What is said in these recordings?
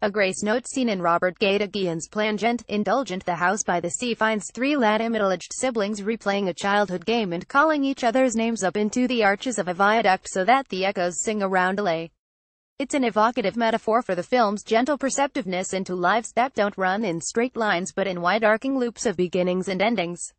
A grace note seen in Robert Guédiguian's plangent, indulgent The House by the Sea finds three latte middle-aged siblings replaying a childhood game and calling each other's names up into the arches of a viaduct so that the echoes sing a roundelay. It's an evocative metaphor for the film's gentle perceptiveness into lives that don't run in straight lines but in wide arcing loops of beginnings and endings.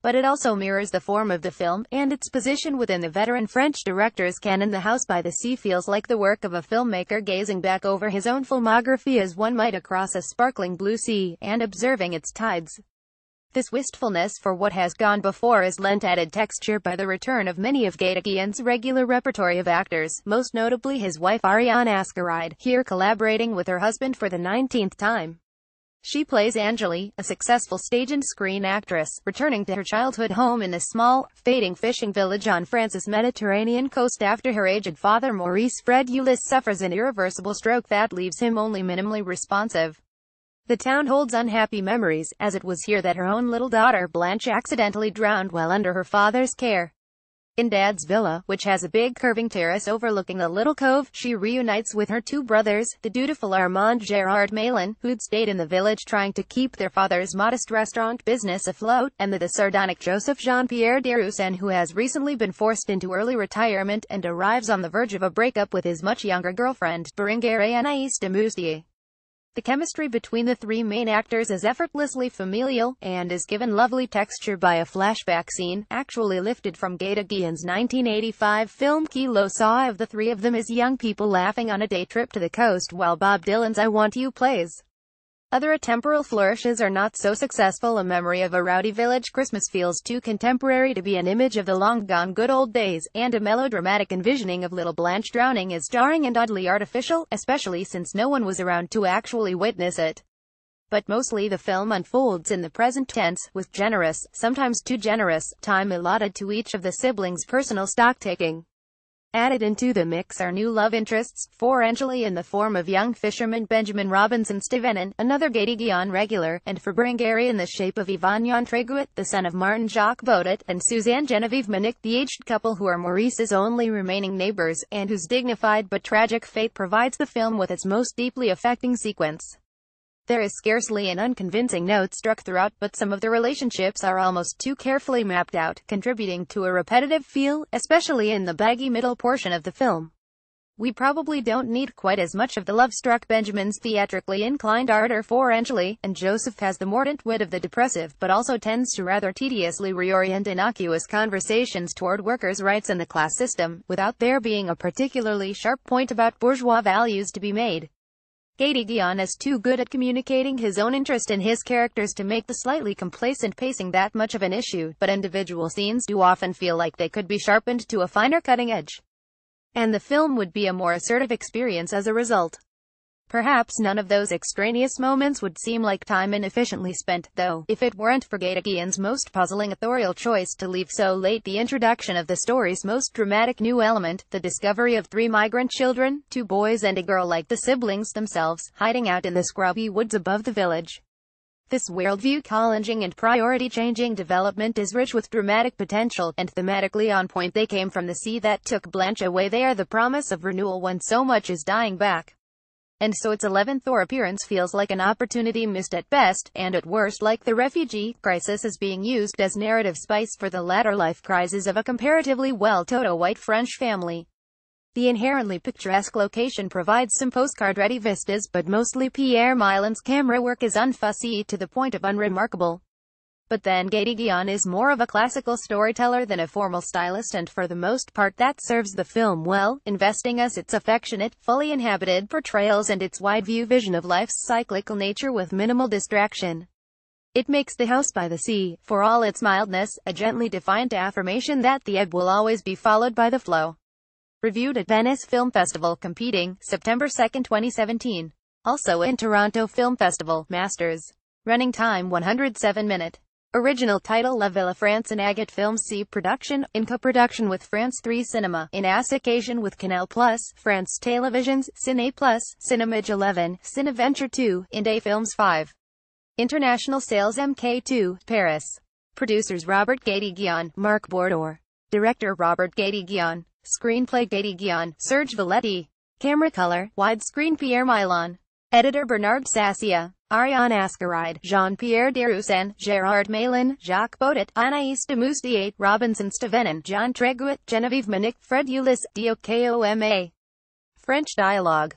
But it also mirrors the form of the film, and its position within the veteran French director's canon The House by the Sea feels like the work of a filmmaker gazing back over his own filmography as one might across a sparkling blue sea, and observing its tides. This wistfulness for what has gone before is lent added texture by the return of many of Guédiguian's regular repertory of actors, most notably his wife Ariane Ascaride, here collaborating with her husband for the 19th time. She plays Angélie, a successful stage and screen actress, returning to her childhood home in a small, fading fishing village on France's Mediterranean coast after her aged father Maurice Fred Ulysse suffers an irreversible stroke that leaves him only minimally responsive. The town holds unhappy memories, as it was here that her own little daughter Blanche accidentally drowned while under her father's care. In Dad's villa, which has a big curving terrace overlooking a little cove, she reunites with her two brothers, the dutiful Armand Gerard Meylan, who'd stayed in the village trying to keep their father's modest restaurant business afloat, and the, the sardonic Joseph Jean-Pierre Darroussin who has recently been forced into early retirement and arrives on the verge of a breakup with his much younger girlfriend, Bérangère Anaïs Demoustier. The chemistry between the three main actors is effortlessly familial, and is given lovely texture by a flashback scene, actually lifted from Guédiguian's 1985 film Ki lo sa? of the three of them as young people laughing on a day trip to the coast while Bob Dylan's I Want You plays. Other temporal flourishes are not so successful a memory of a rowdy village Christmas feels too contemporary to be an image of the long-gone good old days, and a melodramatic envisioning of little Blanche drowning is jarring and oddly artificial, especially since no one was around to actually witness it. But mostly the film unfolds in the present tense, with generous, sometimes too generous, time allotted to each of the siblings' personal stock-taking. Added into the mix are new love interests, for Angélie in the form of young fisherman Benjamin Robinson Stevenin, another Guédiguian regular, and for Bérangère in the shape of Yvan Yann Trégouët, the son of Martin Jacques Boudet, and Suzanne Genevieve Mnich, the aged couple who are Maurice's only remaining neighbors, and whose dignified but tragic fate provides the film with its most deeply affecting sequence. There is scarcely an unconvincing note struck throughout, but some of the relationships are almost too carefully mapped out, contributing to a repetitive feel, especially in the baggy middle portion of the film. We probably don't need quite as much of the love-struck Benjamin's theatrically inclined ardor for Angélie, and Joseph has the mordant wit of the depressive, but also tends to rather tediously reorient innocuous conversations toward workers' rights and the class system, without there being a particularly sharp point about bourgeois values to be made. Guédiguian is too good at communicating his own interest in his characters to make the slightly complacent pacing that much of an issue, but individual scenes do often feel like they could be sharpened to a finer cutting edge. And the film would be a more assertive experience as a result. Perhaps none of those extraneous moments would seem like time inefficiently spent, though, if it weren't for Guédiguian's most puzzling authorial choice to leave so late the introduction of the story's most dramatic new element, the discovery of three migrant children, two boys and a girl like the siblings themselves, hiding out in the scrubby woods above the village. This worldview challenging and priority-changing development is rich with dramatic potential, and thematically on point they came from the sea that took Blanche away they are the promise of renewal when so much is dying back and so its 11th Thor appearance feels like an opportunity missed at best, and at worst like the refugee crisis is being used as narrative spice for the latter life crisis of a comparatively well-to-do white French family. The inherently picturesque location provides some postcard-ready vistas but mostly Pierre Milon's camera work is unfussy to the point of unremarkable. But then Guédiguian is more of a classical storyteller than a formal stylist and for the most part that serves the film well, investing us its affectionate, fully inhabited portrayals and its wide-view vision of life's cyclical nature with minimal distraction. It makes The House by the Sea, for all its mildness, a gently defiant affirmation that the ebb will always be followed by the flow. Reviewed at Venice Film Festival competing, September 2, 2017. Also in Toronto Film Festival, Masters. Running time 107 minute. Original title La Villa France and Agat Films C production, in co-production with France 3 Cinema, in association with Canal Plus, France Télévisions, Ciné Plus, Cinemage 11, Cineventure 2, Inde Films 5. International Sales MK2, Paris. Producers Robert Guédiguian, Marc Bordure. Director Robert Guédiguian. Screenplay Guédiguian, Serge Valletti. Camera color, widescreen Pierre Milon. Editor Bernard Sasia, Ariane Ascaride, Jean-Pierre Darroussin, Gérard Meylan, Jacques Boudet, Anaïs Demoustier, Robinson Stevenin, Yann Trégouët, Genevieve Mnich, Fred Ulysse, Diouc Koma. French dialogue